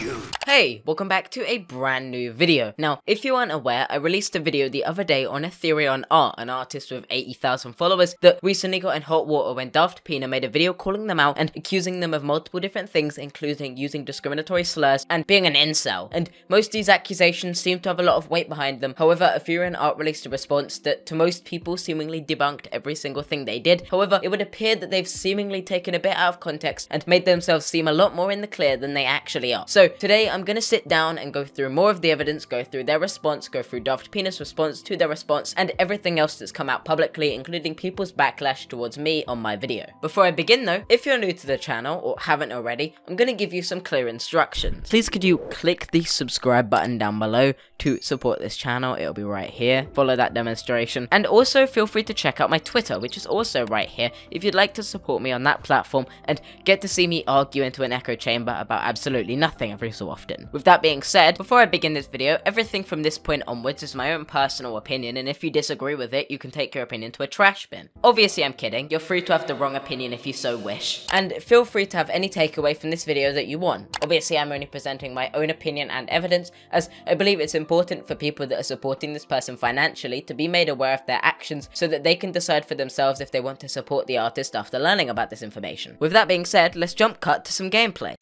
you. Hey, welcome back to a brand new video. Now, if you aren't aware, I released a video the other day on Aetherion Art, an artist with 80,000 followers that recently got in hot water when Daft Pina made a video calling them out and accusing them of multiple different things, including using discriminatory slurs and being an incel. And most of these accusations seem to have a lot of weight behind them. However, Aetherion Art released a response that to most people seemingly debunked every single thing they did. However, it would appear that they've seemingly taken a bit out of context and made themselves seem a lot more in the clear than they actually are. So today I'm going to sit down and go through more of the evidence, go through their response, go through Daft Pina's response to their response, and everything else that's come out publicly, including people's backlash towards me on my video. Before I begin though, if you're new to the channel or haven't already, I'm going to give you some clear instructions. Please could you click the subscribe button down below to support this channel, it'll be right here. Follow that demonstration, and also feel free to check out my Twitter, which is also right here, if you'd like to support me on that platform and get to see me argue into an echo chamber about absolutely nothing every so often. With that being said, before I begin this video, everything from this point onwards is my own personal opinion, and if you disagree with it, you can take your opinion to a trash bin. Obviously, I'm kidding. You're free to have the wrong opinion if you so wish. And feel free to have any takeaway from this video that you want. Obviously, I'm only presenting my own opinion and evidence, as I believe it's important for people that are supporting this person financially to be made aware of their actions so that they can decide for themselves if they want to support the artist after learning about this information. With that being said, let's jump cut to some gameplay.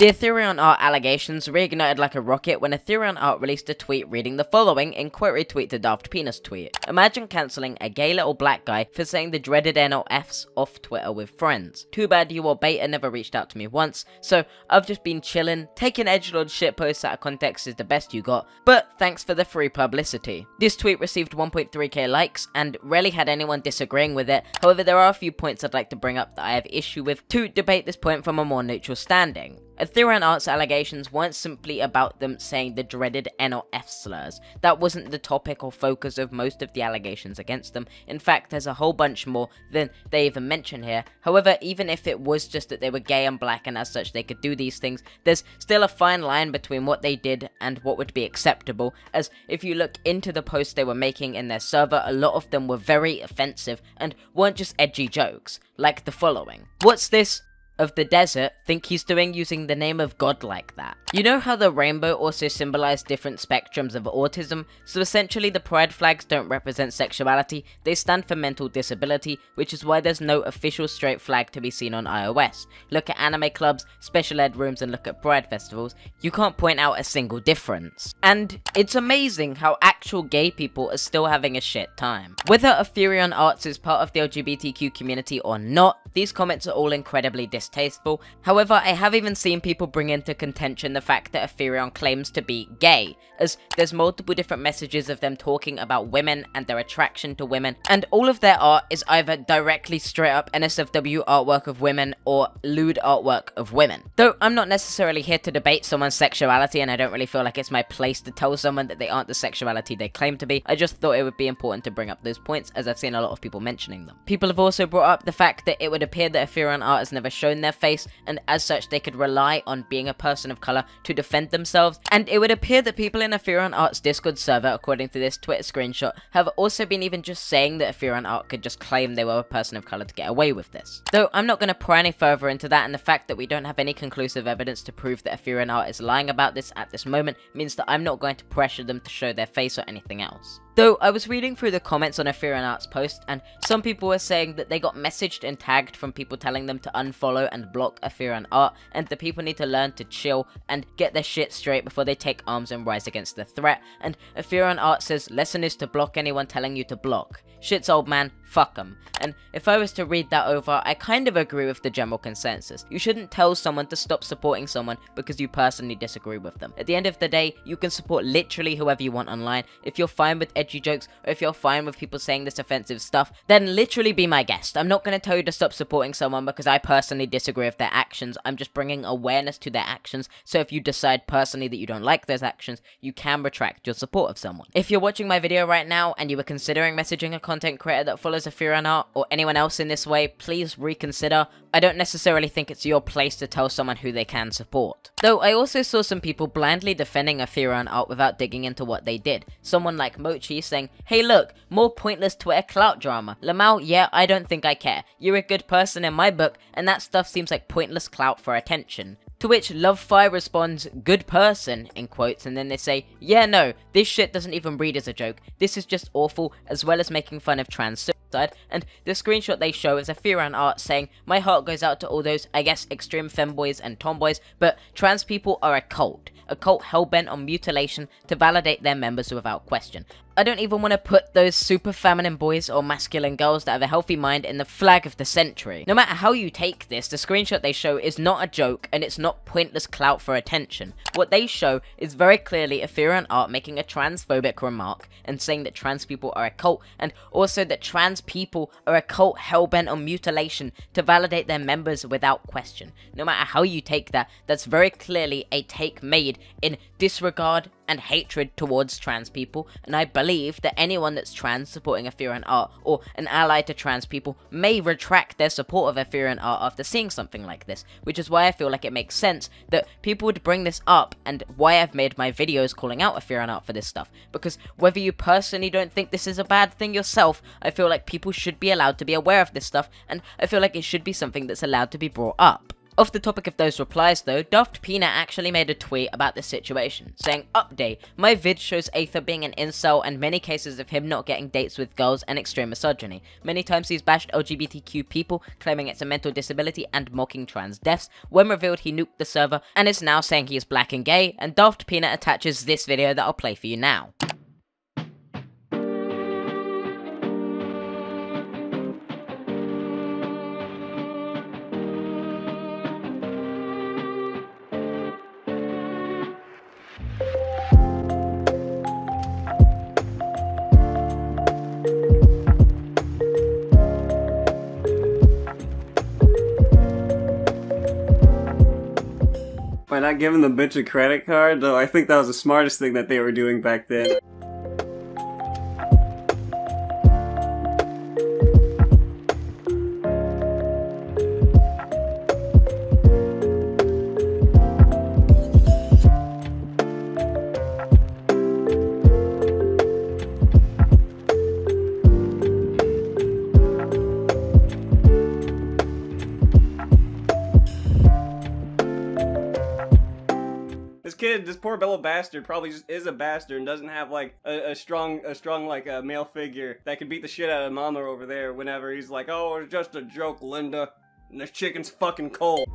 The Aetherion Art allegations reignited like a rocket when Aetherion Art released a tweet reading the following in quote retweet to Daft Pina's tweet. Imagine cancelling a gay little black guy for saying the dreaded NOFs off Twitter with friends. Too bad you or Beta never reached out to me once, so I've just been chilling, taking edgelord shitposts out of context is the best you got, but thanks for the free publicity. This tweet received 1.3k likes and rarely had anyone disagreeing with it, however there are a few points I'd like to bring up that I have issue with to debate this point from a more neutral standing. Aetherion Art's allegations weren't simply about them saying the dreaded N or F slurs. That wasn't the topic or focus of most of the allegations against them. In fact, there's a whole bunch more than they even mention here. However, even if it was just that they were gay and black and as such they could do these things, there's still a fine line between what they did and what would be acceptable, as if you look into the posts they were making in their server, a lot of them were very offensive and weren't just edgy jokes, like the following. What's this? Of the desert think he's doing using the name of God like that. You know how the rainbow also symbolized different spectrums of autism? So essentially the pride flags don't represent sexuality, they stand for mental disability, which is why there's no official straight flag to be seen on iOS. Look at anime clubs, special ed rooms and look at pride festivals, you can't point out a single difference. And it's amazing how actual gay people are still having a shit time. Whether Aetherion Arts is part of the LGBTQ community or not, these comments are all incredibly distasteful. However, I have even seen people bring into contention the fact that Aetherion claims to be gay, as there's multiple different messages of them talking about women and their attraction to women, and all of their art is either directly straight up NSFW artwork of women or lewd artwork of women. Though I'm not necessarily here to debate someone's sexuality and I don't really feel like it's my place to tell someone that they aren't the sexuality they claim to be, I just thought it would be important to bring up those points as I've seen a lot of people mentioning them. People have also brought up the fact that it would appear that Aetherion art has never shown their face and as such they could rely on being a person of color to defend themselves and it would appear that people in Aetherion Art's Discord server, according to this Twitter screenshot, have also been even just saying that Aetherion Art could just claim they were a person of color to get away with this. Though I'm not going to pry any further into that and the fact that we don't have any conclusive evidence to prove that Aetherion Art is lying about this at this moment means that I'm not going to pressure them to show their face or anything else. Though I was reading through the comments on Aetherion Art's post, and some people were saying that they got messaged and tagged from people telling them to unfollow and block Aetherion Art, and the people need to learn to chill and get their shit straight before they take arms and rise against the threat. And Aetherion Art says lesson is to block anyone telling you to block. Shit's old man, fuck them. And if I was to read that over, I kind of agree with the general consensus. You shouldn't tell someone to stop supporting someone because you personally disagree with them. At the end of the day, you can support literally whoever you want online. If you're fine with edgy jokes, or if you're fine with people saying this offensive stuff, then literally be my guest. I'm not going to tell you to stop supporting someone because I personally disagree with their actions. I'm just bringing awareness to their actions. So if you decide personally that you don't like those actions, you can retract your support of someone. If you're watching my video right now and you were considering messaging a content creator that follows as Aetherion art or anyone else in this way, please reconsider. I don't necessarily think it's your place to tell someone who they can support. Though I also saw some people blindly defending Aetherion art without digging into what they did. Someone like Mochi saying, hey look, more pointless Twitter clout drama. Lamau, yeah, I don't think I care. You're a good person in my book, and that stuff seems like pointless clout for attention. To which Lovefire responds, good person, in quotes, and then they say, yeah, no, this shit doesn't even read as a joke. This is just awful, as well as making fun of trans suicide. And the screenshot they show is Aetherion art saying, my heart goes out to all those, I guess, extreme femboys and tomboys, but trans people are a cult. A cult hell-bent on mutilation to validate their members without question. I don't even want to put those super feminine boys or masculine girls that have a healthy mind in the flag of the century. No matter how you take this, the screenshot they show is not a joke and it's not pointless clout for attention. What they show is very clearly Aetherion art making a transphobic remark and saying that trans people are a cult and also that trans people are a cult hell-bent on mutilation to validate their members without question. No matter how you take that, that's very clearly a take made in disregard and hatred towards trans people, and I believe that anyone that's trans supporting Aetherion art or an ally to trans people may retract their support of Aetherion art after seeing something like this, which is why I feel like it makes sense that people would bring this up and why I've made my videos calling out Aetherion art for this stuff, because whether you personally don't think this is a bad thing yourself, I feel like people should be allowed to be aware of this stuff, and I feel like it should be something that's allowed to be brought up. Off the topic of those replies though, Daft Peanut actually made a tweet about this situation, saying, Update, my vid shows Aether being an incel and many cases of him not getting dates with girls and extreme misogyny. Many times he's bashed LGBTQ people, claiming it's a mental disability and mocking trans deaths. When revealed he nuked the server and is now saying he is black and gay, and Daft Peanut attaches this video that I'll play for you now. Not giving the bitch a credit card, though I think that was the smartest thing that they were doing back then. This kid, this poor little bastard, probably just is a bastard and doesn't have like a, a strong, a strong like a male figure that can beat the shit out of Mama over there. Whenever he's like, "Oh, it's just a joke, Linda," and this chicken's fucking cold.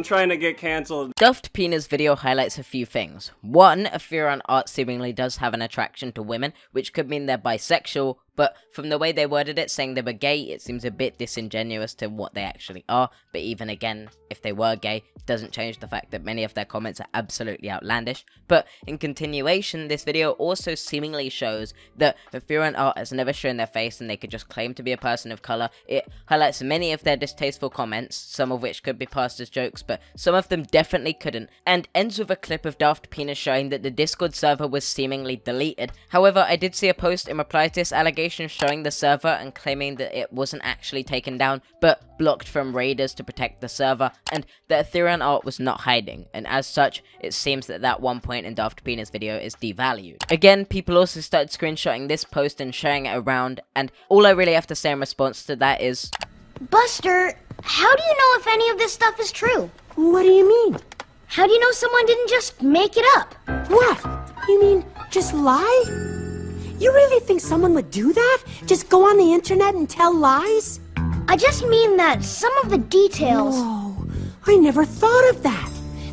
I'm trying to get canceled. Duffed Peanut's video highlights a few things. One, Aetherion art seemingly does have an attraction to women, which could mean they're bisexual, but from the way they worded it, saying they were gay, it seems a bit disingenuous to what they actually are. But even again, if they were gay, doesn't change the fact that many of their comments are absolutely outlandish. But in continuation, this video also seemingly shows that the Furion art has never shown their face and they could just claim to be a person of color. It highlights many of their distasteful comments, some of which could be passed as jokes, but some of them definitely couldn't, and ends with a clip of Daft Pina's showing that the Discord server was seemingly deleted. However, I did see a post in reply to this allegation showing the server and claiming that it wasn't actually taken down, but blocked from raiders to protect the server, and the Aetherion art was not hiding, and as such, it seems that that one point in Daft Pina's video is devalued. Again, people also started screenshotting this post and sharing it around, and all I really have to say in response to that is, Buster, how do you know if any of this stuff is true? What do you mean? How do you know someone didn't just make it up? What? You mean just lie? You really think someone would do that? Just go on the internet and tell lies? I just mean that some of the details. Oh, I never thought of that.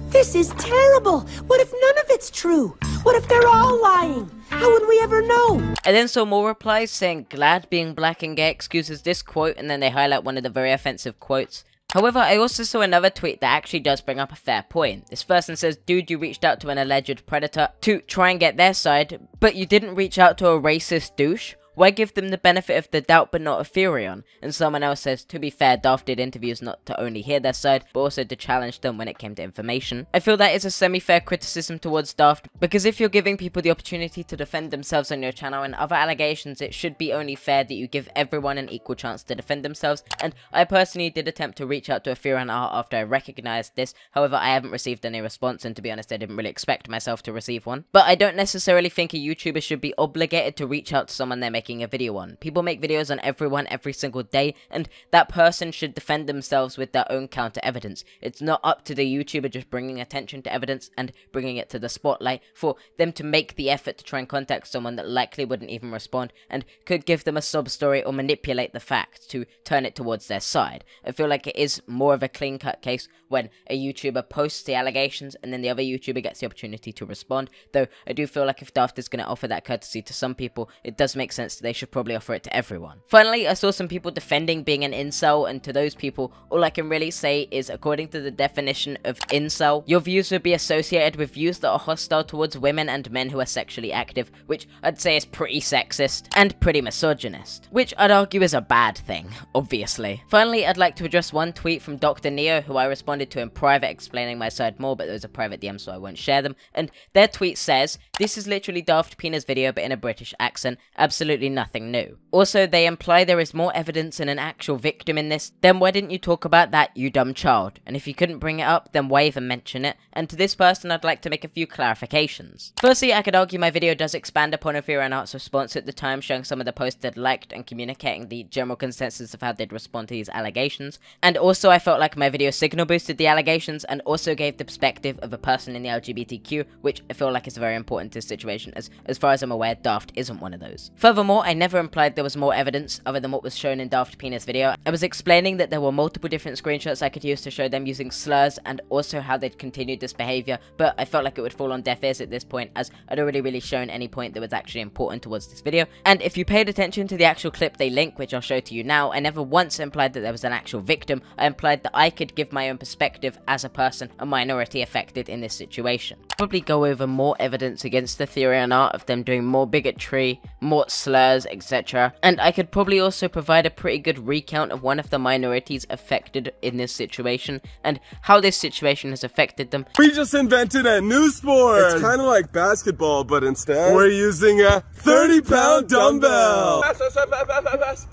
This is terrible. What if none of it's true? What if they're all lying? How would we ever know? And then saw more replies saying glad being black and gay excuses this quote and then they highlight one of the very offensive quotes. However, I also saw another tweet that actually does bring up a fair point. This person says, dude, you reached out to an alleged predator to try and get their side, but you didn't reach out to a racist douche? Why give them the benefit of the doubt but not Furion? And someone else says, to be fair, Daft did interviews not to only hear their side, but also to challenge them when it came to information. I feel that is a semi-fair criticism towards Daft, because if you're giving people the opportunity to defend themselves on your channel and other allegations, it should be only fair that you give everyone an equal chance to defend themselves, and I personally did attempt to reach out to Aetherion R after I recognized this, however I haven't received any response, and to be honest I didn't really expect myself to receive one. But I don't necessarily think a YouTuber should be obligated to reach out to someone they're making making a video on. People make videos on everyone every single day, and that person should defend themselves with their own counter evidence. It's not up to the YouTuber just bringing attention to evidence and bringing it to the spotlight for them to make the effort to try and contact someone that likely wouldn't even respond and could give them a sub story or manipulate the facts to turn it towards their side. I feel like it is more of a clean cut case when a YouTuber posts the allegations and then the other YouTuber gets the opportunity to respond, though I do feel like if Daft is going to offer that courtesy to some people, it does make sense they should probably offer it to everyone. Finally, I saw some people defending being an incel, and to those people, all I can really say is according to the definition of incel, your views would be associated with views that are hostile towards women and men who are sexually active, which I'd say is pretty sexist and pretty misogynist, which I'd argue is a bad thing, obviously. Finally, I'd like to address one tweet from Dr. Neo, who I responded to in private explaining my side more, but those are private DMs so I won't share them, and their tweet says, this is literally Daft Pina's video but in a British accent, absolutely nothing new. Also, they imply there is more evidence in an actual victim in this, then why didn't you talk about that, you dumb child? And if you couldn't bring it up, then why even mention it? And to this person, I'd like to make a few clarifications. Firstly, I could argue my video does expand upon Afira Art's response at the time, showing some of the posts they'd liked and communicating the general consensus of how they'd respond to these allegations. And also, I felt like my video signal boosted the allegations and also gave the perspective of a person in the LGBTQ, which I feel like is very important to this situation, as as far as I'm aware, Daft isn't one of those. Furthermore, I never implied there was more evidence other than what was shown in Daft Pina's video. I was explaining that there were multiple different screenshots I could use to show them using slurs and also how they'd continued this behavior, but I felt like it would fall on deaf ears at this point as I'd already really shown any point that was actually important towards this video. And if you paid attention to the actual clip they link, which I'll show to you now, I never once implied that there was an actual victim. I implied that I could give my own perspective as a person, a minority affected in this situation. Probably go over more evidence against the theory and art of them doing more bigotry, more slurs, etc. And I could probably also provide a pretty good recount of one of the minorities affected in this situation and how this situation has affected them. We just invented a new sport. It's kind of like basketball, but instead we're using a 30 pound dumbbell. Pass, pass, pass,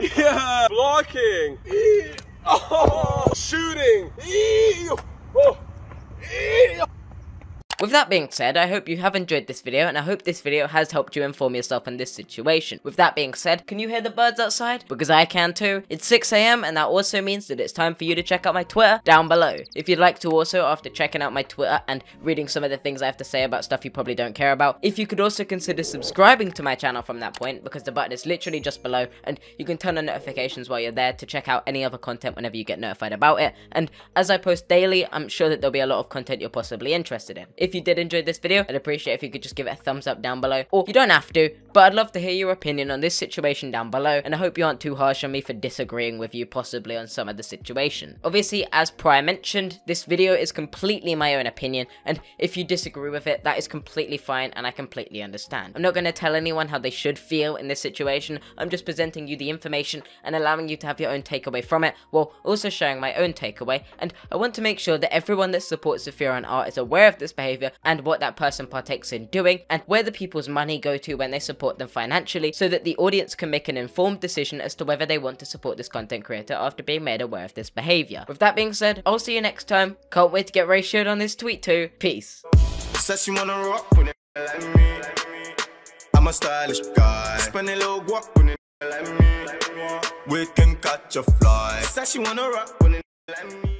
yeah, blocking. Oh, shooting. Oh. With that being said, I hope you have enjoyed this video, and I hope this video has helped you inform yourself in this situation. With that being said, can you hear the birds outside? Because I can too. It's 6am, and that also means that it's time for you to check out my Twitter down below. If you'd like to also, after checking out my Twitter and reading some of the things I have to say about stuff you probably don't care about, if you could also consider subscribing to my channel from that point, because the button is literally just below, and you can turn on notifications while you're there to check out any other content whenever you get notified about it. And as I post daily, I'm sure that there'll be a lot of content you're possibly interested in. If you did enjoy this video, I'd appreciate if you could just give it a thumbs up down below. Or you don't have to, but I'd love to hear your opinion on this situation down below, and I hope you aren't too harsh on me for disagreeing with you possibly on some of the situation. Obviously, as prior mentioned, this video is completely my own opinion, and if you disagree with it, that is completely fine, and I completely understand. I'm not going to tell anyone how they should feel in this situation, I'm just presenting you the information and allowing you to have your own takeaway from it, while also sharing my own takeaway, and I want to make sure that everyone that supports Sophia and art is aware of this behavior and what that person partakes in doing, and where the people's money go to when they support them financially, so that the audience can make an informed decision as to whether they want to support this content creator after being made aware of this behavior. With that being said, I'll see you next time. Can't wait to get ratioed on this tweet too. Peace. I'm a stylish guy. Spend a little it me. We can catch a fly. She wanna rock it me.